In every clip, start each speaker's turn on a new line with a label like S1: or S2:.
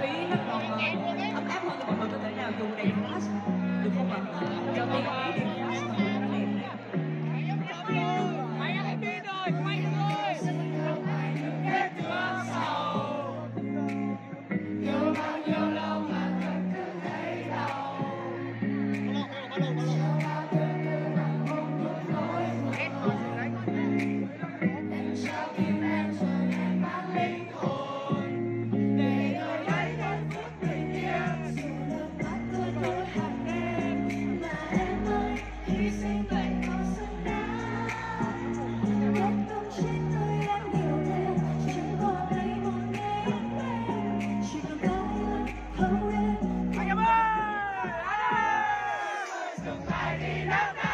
S1: khí nó còn ấm áp hơn thì mọi người có thể nào dùng đèn flash? Được không ạ? Cho tiếng ý
S2: fighting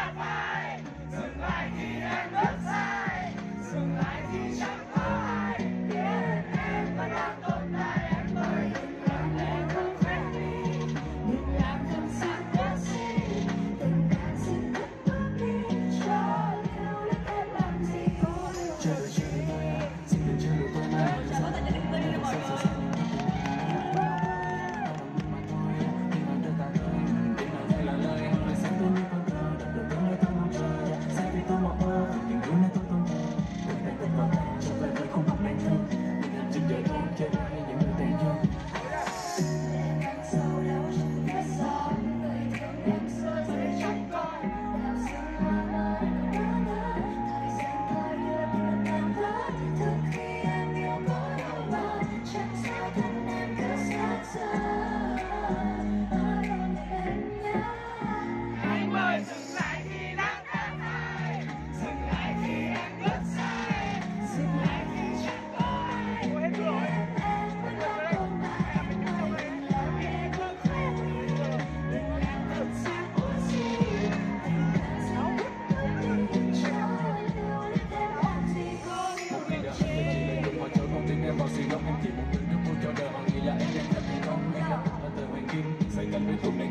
S2: Thank you.